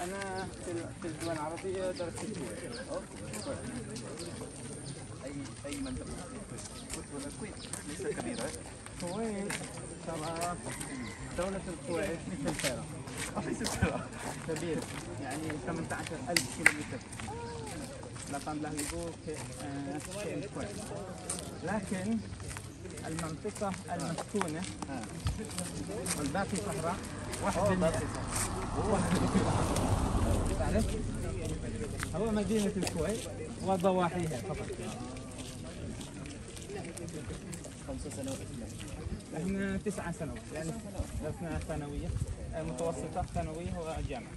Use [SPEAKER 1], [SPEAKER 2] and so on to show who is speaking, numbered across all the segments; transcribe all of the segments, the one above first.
[SPEAKER 1] أنا في الدول العربية درست الكويت
[SPEAKER 2] أي أي منطقة ولا الكويت ليس كبيرة
[SPEAKER 1] الكويت ترى دولة الكويت مثل ترى كبيرة يعني 18000 كيلومتر لكن المنطقة المسكونة والباقي صحراء واحد تعرف هو مدينة الكويت وضواحيها فقط
[SPEAKER 2] خمس سنوات
[SPEAKER 1] إحنا تسعة سنوات. يعني درسنا ثانوية متوسطة ثانوية وجامعة.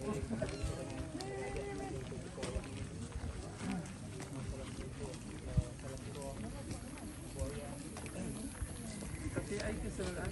[SPEAKER 1] في أي قسم الآن؟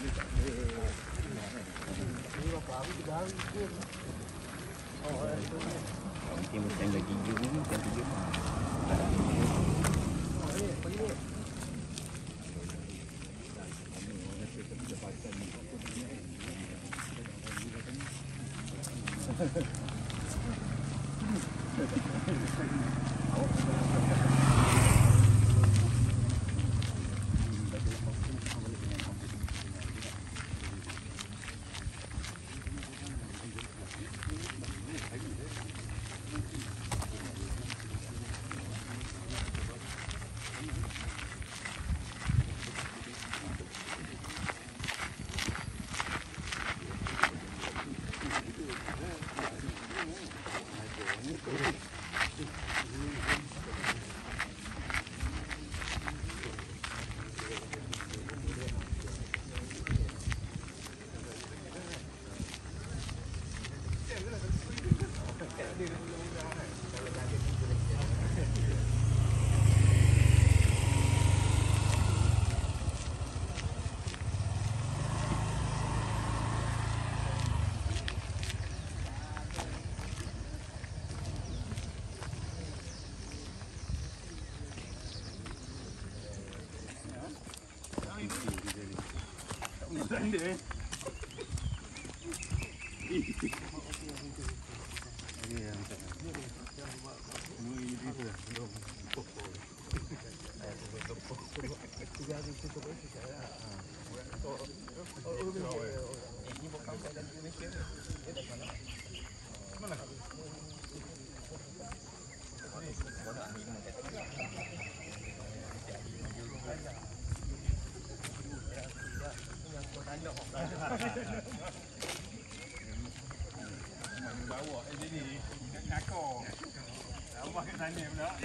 [SPEAKER 2] Oh, ini macam gaji juga ni, macam tujuh. Oh, ini, pergi. 我还得你，你拿拿狗，然
[SPEAKER 1] 后我
[SPEAKER 2] 给他拧了。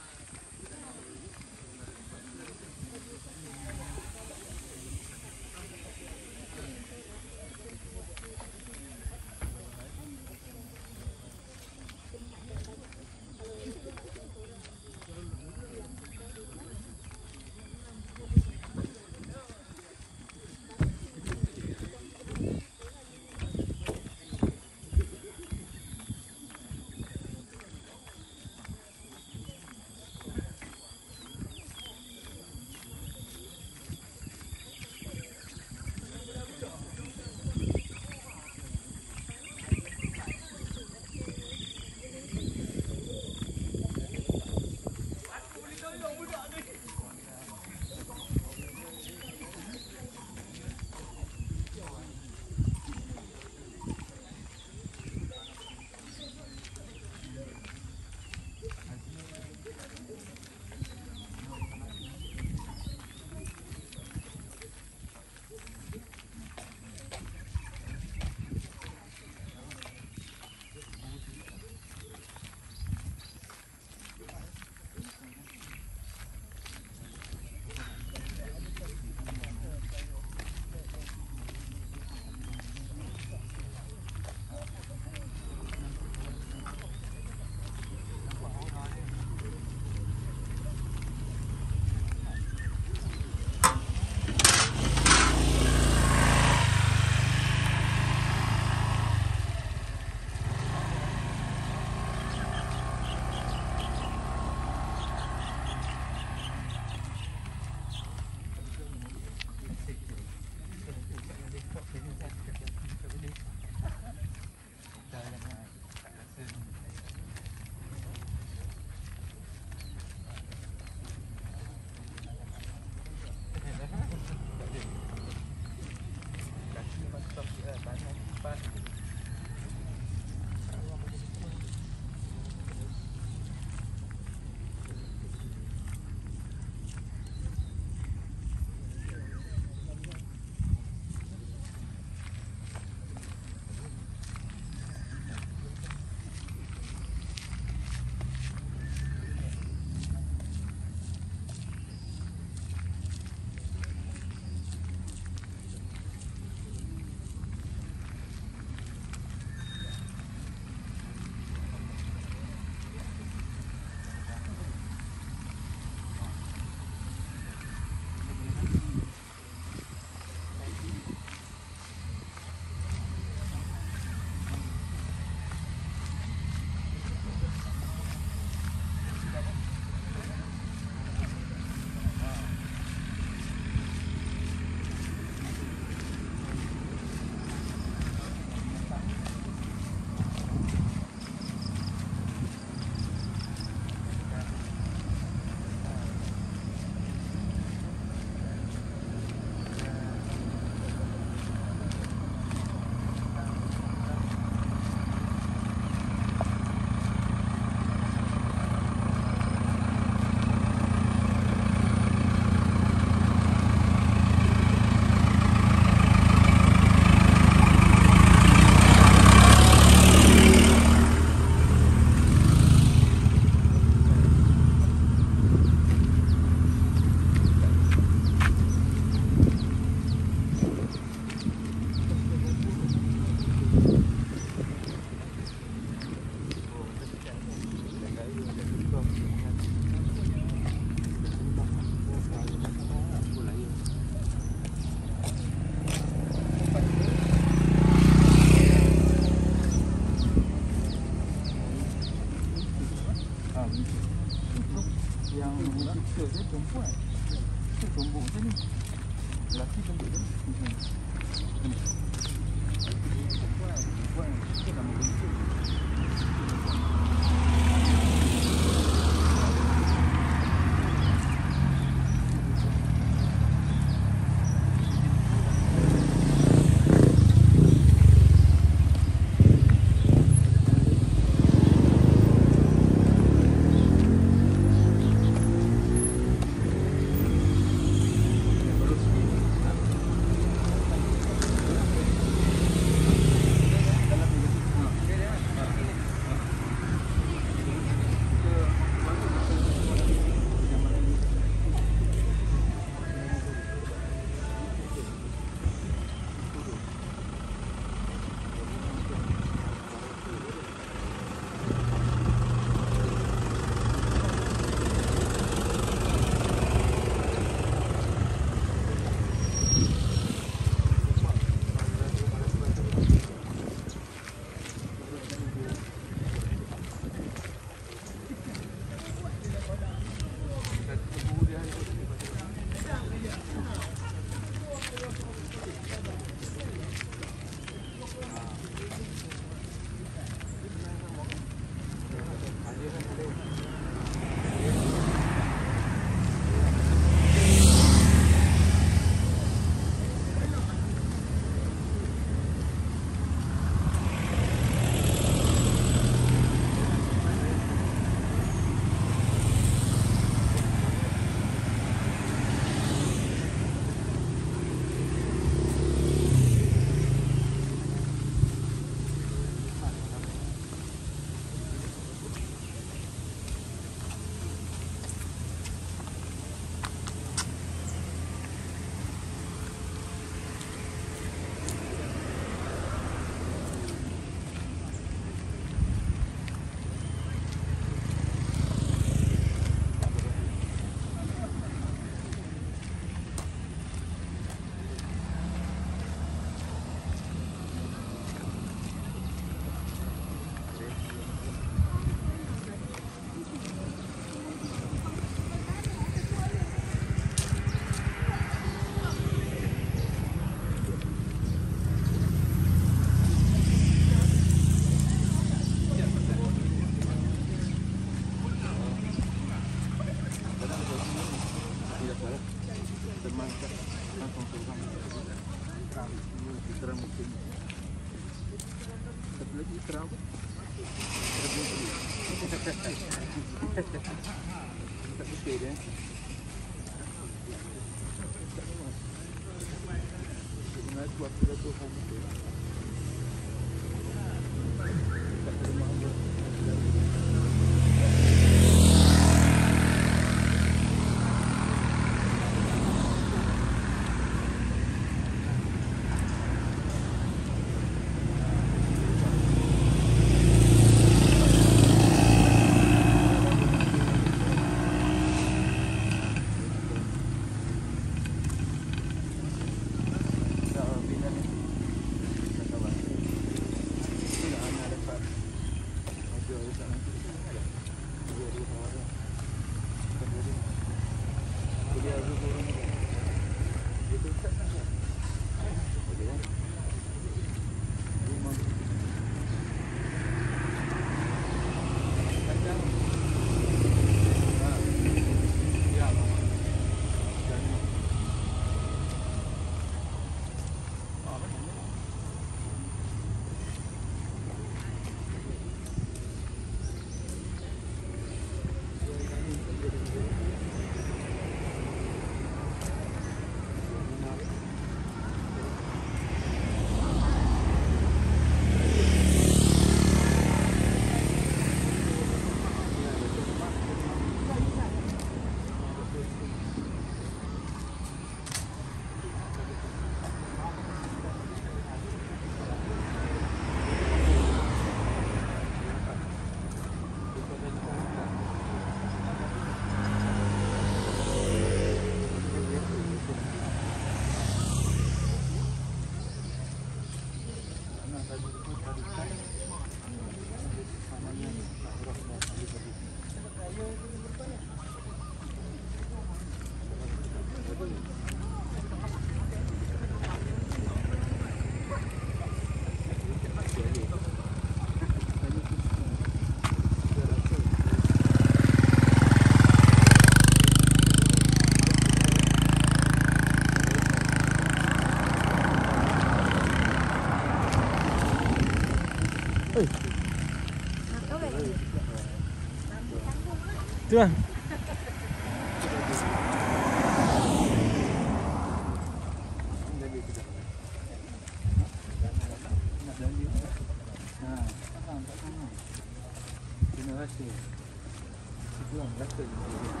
[SPEAKER 2] C'est tout en